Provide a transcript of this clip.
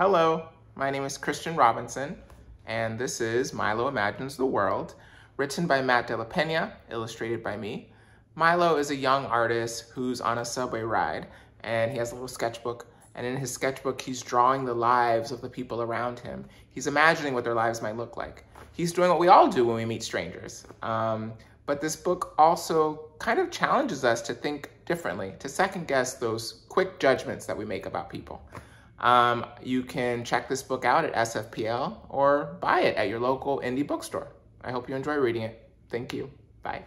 Hello, my name is Christian Robinson, and this is Milo Imagines the World, written by Matt De La Pena, illustrated by me. Milo is a young artist who's on a subway ride, and he has a little sketchbook, and in his sketchbook, he's drawing the lives of the people around him. He's imagining what their lives might look like. He's doing what we all do when we meet strangers. Um, but this book also kind of challenges us to think differently, to second guess those quick judgments that we make about people. Um, you can check this book out at SFPL or buy it at your local indie bookstore. I hope you enjoy reading it. Thank you. Bye.